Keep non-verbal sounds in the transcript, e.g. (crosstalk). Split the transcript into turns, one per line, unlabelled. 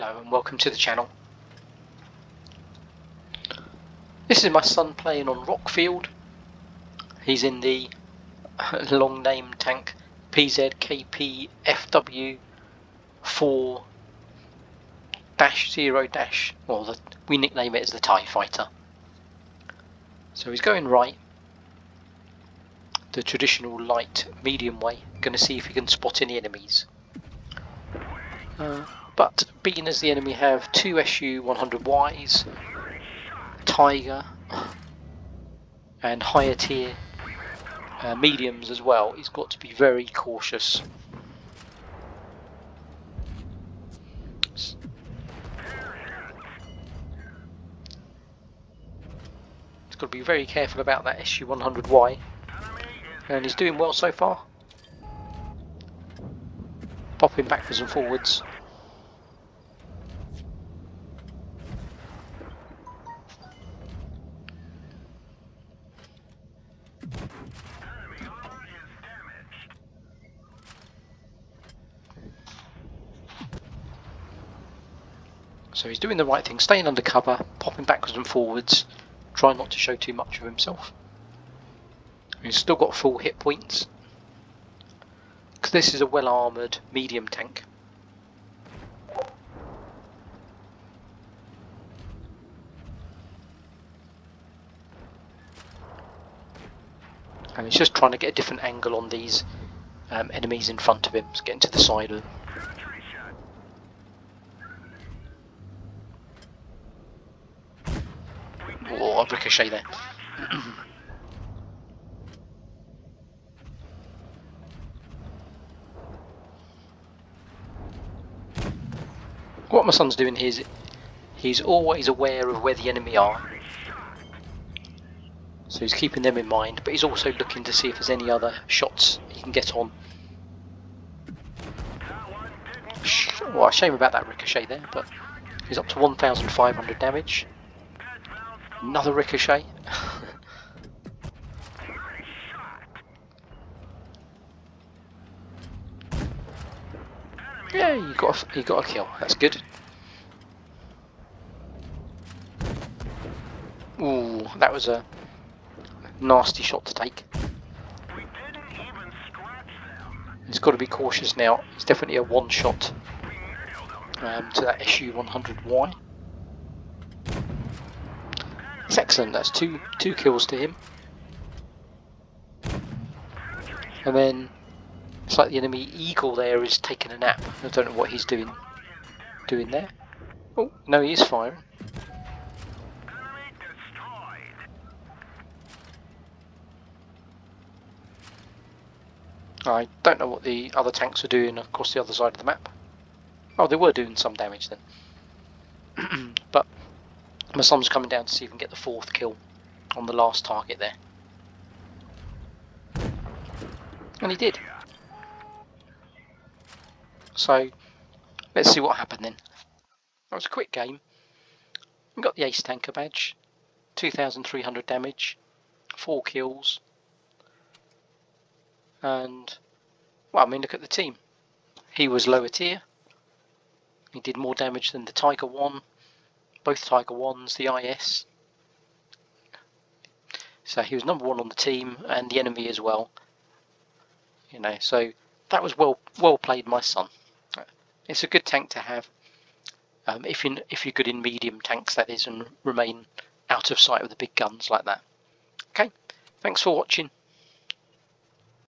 Hello and welcome to the channel. This is my son playing on Rockfield. He's in the (laughs) long name tank PZKP FW4 dash 0 dash, well the, we nickname it as the TIE Fighter. So he's going right, the traditional light medium way, going to see if he can spot any enemies. Uh, but being as the enemy have two SU-100Ys, Tiger, and higher tier uh, mediums as well, he's got to be very cautious. He's got to be very careful about that SU-100Y, and he's doing well so far. Popping backwards and forwards. So he's doing the right thing, staying under cover, popping backwards and forwards, trying not to show too much of himself. He's still got full hit points. Because this is a well armoured medium tank. And he's just trying to get a different angle on these um, enemies in front of him, getting to the side of them. Ricochet there. what my son's doing here is he's always aware of where the enemy are. So he's keeping them in mind, but he's also looking to see if there's any other shots he can get on. Well, a shame about that ricochet there, but he's up to 1,500 damage. Another ricochet. (laughs) yeah, you got a, you got a kill. That's good. Ooh, that was a nasty shot to take. He's got to be cautious now. It's definitely a one shot um, to that SU-100Y. It's excellent. That's two two kills to him. And then it's like the enemy eagle there is taking a nap. I don't know what he's doing doing there. Oh no, he is firing. I don't know what the other tanks are doing across the other side of the map. Oh, they were doing some damage then. (clears throat) but my son's coming down to see if we can get the fourth kill on the last target there. And he did. So, let's see what happened then. That was a quick game. We got the Ace Tanker badge, 2,300 damage, 4 kills, and, well, I mean, look at the team. He was lower tier, he did more damage than the Tiger 1, both Tiger 1s, the IS. So he was number one on the team and the enemy as well. You know, so that was well well played, my son. It's a good tank to have. Um, if you if you're good in medium tanks, that is, and remain out of sight of the big guns like that. Okay, thanks for watching.